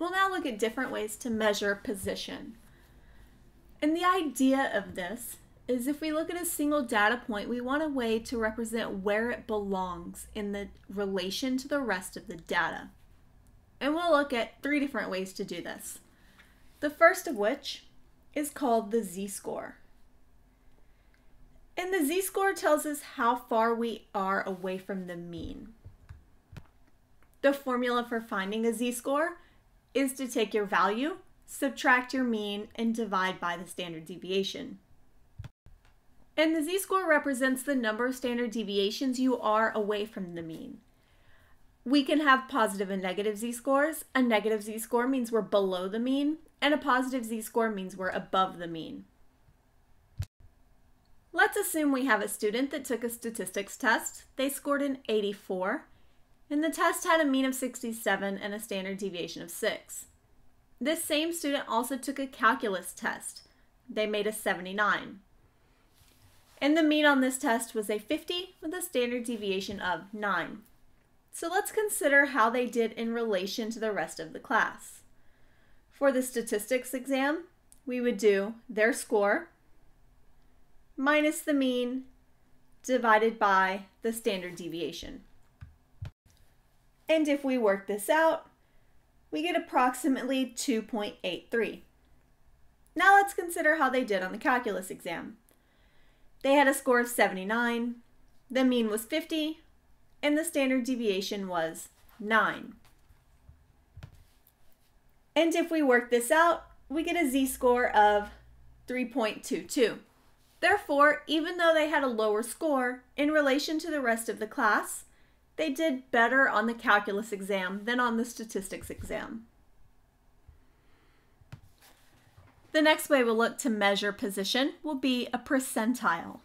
We'll now look at different ways to measure position. And the idea of this is if we look at a single data point, we want a way to represent where it belongs in the relation to the rest of the data. And we'll look at three different ways to do this. The first of which is called the z-score. And the z-score tells us how far we are away from the mean. The formula for finding a z-score is to take your value, subtract your mean, and divide by the standard deviation. And the z-score represents the number of standard deviations you are away from the mean. We can have positive and negative z-scores. A negative z-score means we're below the mean, and a positive z-score means we're above the mean. Let's assume we have a student that took a statistics test. They scored an 84, and the test had a mean of 67 and a standard deviation of 6. This same student also took a calculus test. They made a 79. And the mean on this test was a 50 with a standard deviation of 9. So let's consider how they did in relation to the rest of the class. For the statistics exam, we would do their score minus the mean divided by the standard deviation. And if we work this out, we get approximately 2.83. Now let's consider how they did on the calculus exam. They had a score of 79, the mean was 50, and the standard deviation was 9. And if we work this out, we get a z-score of 3.22. Therefore, even though they had a lower score in relation to the rest of the class, they did better on the calculus exam than on the statistics exam. The next way we'll look to measure position will be a percentile.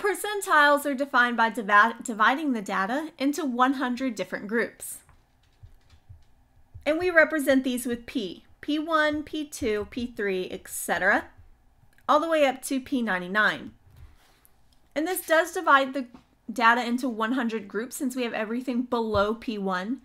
Percentiles are defined by dividing the data into 100 different groups. And we represent these with P, P1, P2, P3, etc., all the way up to P99. And this does divide the data into 100 groups since we have everything below P1,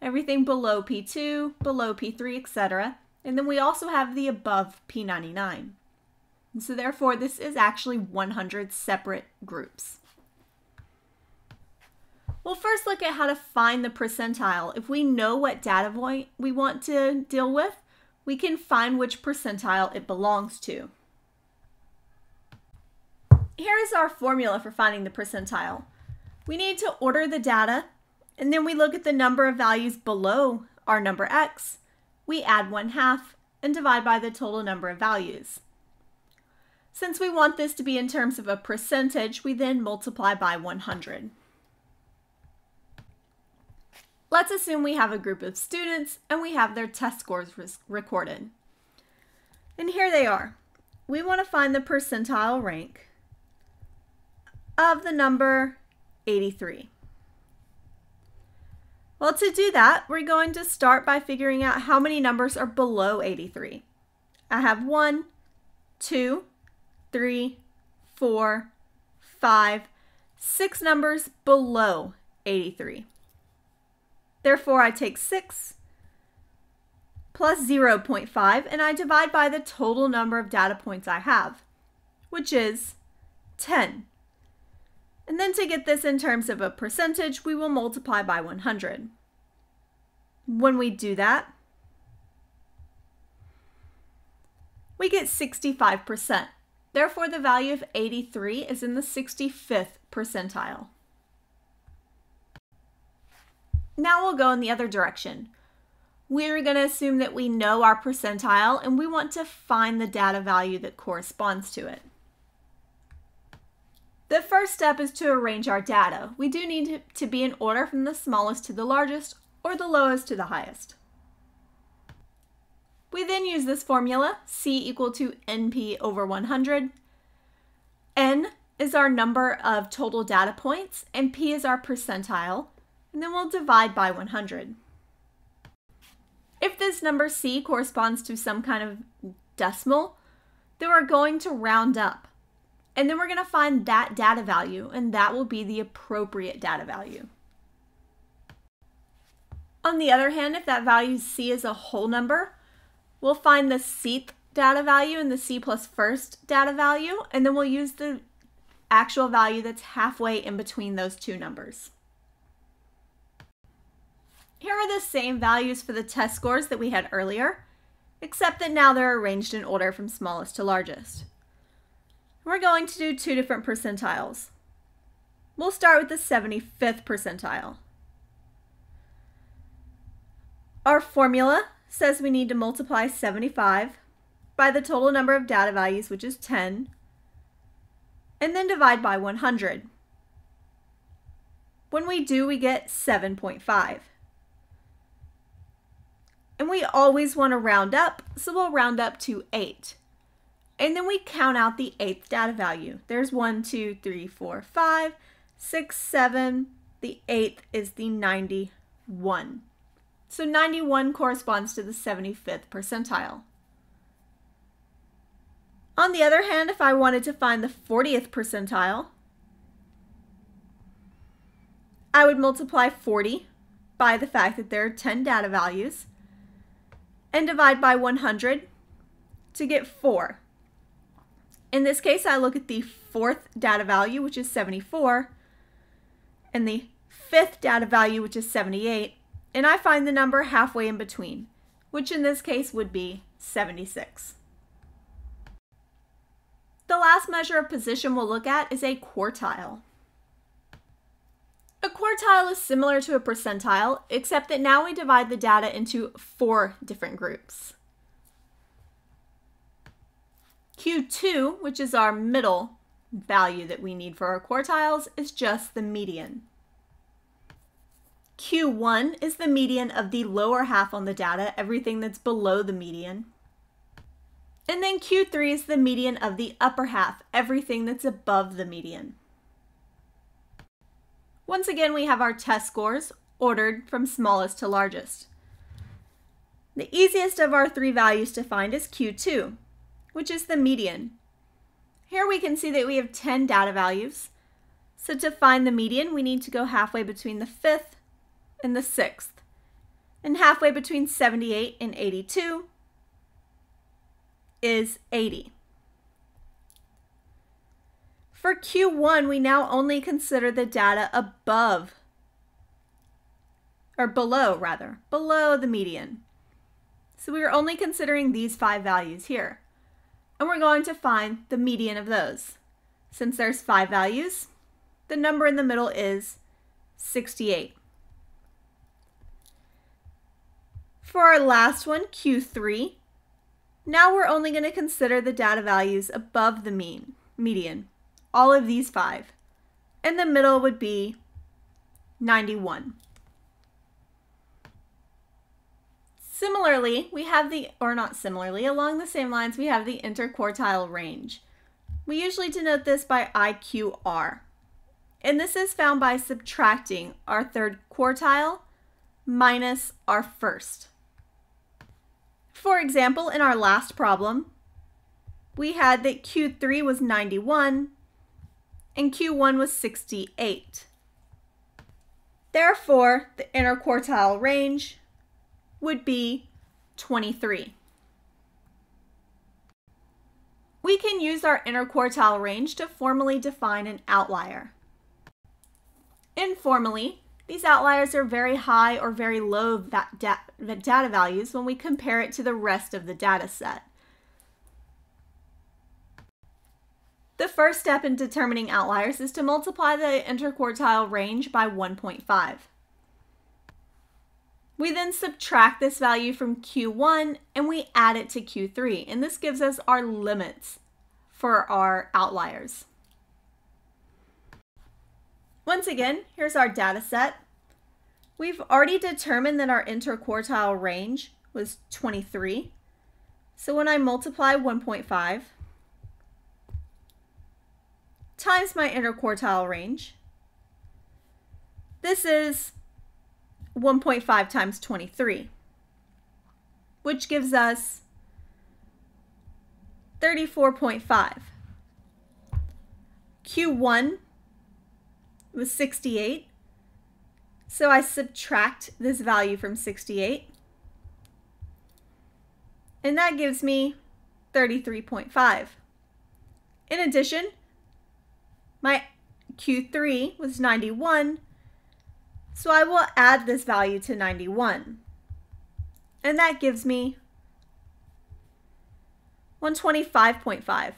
everything below P2, below P3, etc. And then we also have the above P99. And so therefore, this is actually 100 separate groups. We'll first look at how to find the percentile. If we know what data point we want to deal with, we can find which percentile it belongs to here is our formula for finding the percentile. We need to order the data, and then we look at the number of values below our number x. We add 1 half and divide by the total number of values. Since we want this to be in terms of a percentage, we then multiply by 100. Let's assume we have a group of students and we have their test scores recorded. And here they are. We want to find the percentile rank of the number 83. Well, to do that, we're going to start by figuring out how many numbers are below 83. I have 1, 2, 3, 4, 5, 6 numbers below 83. Therefore, I take 6 plus 0.5 and I divide by the total number of data points I have, which is 10. And then to get this in terms of a percentage, we will multiply by 100. When we do that, we get 65%. Therefore, the value of 83 is in the 65th percentile. Now we'll go in the other direction. We're going to assume that we know our percentile and we want to find the data value that corresponds to it. First step is to arrange our data. We do need to be in order from the smallest to the largest or the lowest to the highest. We then use this formula, C equal to NP over 100. N is our number of total data points and P is our percentile, and then we'll divide by 100. If this number C corresponds to some kind of decimal, then we're going to round up. And then we're going to find that data value, and that will be the appropriate data value. On the other hand, if that value c is a whole number, we'll find the cth data value and the c plus first data value, and then we'll use the actual value that's halfway in between those two numbers. Here are the same values for the test scores that we had earlier, except that now they're arranged in order from smallest to largest. We're going to do two different percentiles. We'll start with the 75th percentile. Our formula says we need to multiply 75 by the total number of data values, which is 10, and then divide by 100. When we do, we get 7.5. And we always want to round up, so we'll round up to 8. And then we count out the eighth data value. There's 1, 2, 3, 4, 5, 6, 7. The eighth is the 91. So 91 corresponds to the 75th percentile. On the other hand, if I wanted to find the 40th percentile, I would multiply 40 by the fact that there are 10 data values and divide by 100 to get 4. In this case, I look at the fourth data value, which is 74, and the fifth data value, which is 78, and I find the number halfway in between, which in this case would be 76. The last measure of position we'll look at is a quartile. A quartile is similar to a percentile, except that now we divide the data into four different groups. Q2, which is our middle value that we need for our quartiles, is just the median. Q1 is the median of the lower half on the data, everything that's below the median. And then Q3 is the median of the upper half, everything that's above the median. Once again, we have our test scores ordered from smallest to largest. The easiest of our three values to find is Q2, which is the median. Here we can see that we have 10 data values. So to find the median, we need to go halfway between the fifth and the sixth. And halfway between 78 and 82 is 80. For Q1, we now only consider the data above, or below rather, below the median. So we are only considering these five values here. And we're going to find the median of those. Since there's five values, the number in the middle is 68. For our last one, Q3, now we're only going to consider the data values above the mean, median all of these five. And the middle would be 91. Similarly, we have the, or not similarly, along the same lines, we have the interquartile range. We usually denote this by IQR. And this is found by subtracting our third quartile minus our first. For example, in our last problem, we had that Q3 was 91 and Q1 was 68. Therefore, the interquartile range would be 23. We can use our interquartile range to formally define an outlier. Informally, these outliers are very high or very low data values when we compare it to the rest of the data set. The first step in determining outliers is to multiply the interquartile range by 1.5. We then subtract this value from Q1 and we add it to Q3, and this gives us our limits for our outliers. Once again, here's our data set. We've already determined that our interquartile range was 23. So when I multiply 1.5 times my interquartile range. This is 1.5 times 23, which gives us 34.5. Q1 was 68. So I subtract this value from 68. And that gives me 33.5. In addition, my Q3 was 91, so I will add this value to 91. And that gives me 125.5.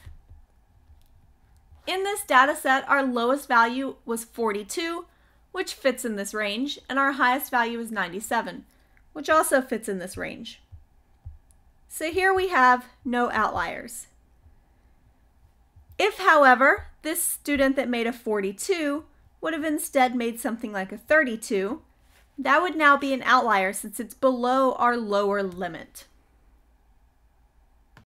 In this data set, our lowest value was 42, which fits in this range, and our highest value is 97, which also fits in this range. So here we have no outliers. If, however, this student that made a 42 would have instead made something like a 32, that would now be an outlier since it's below our lower limit.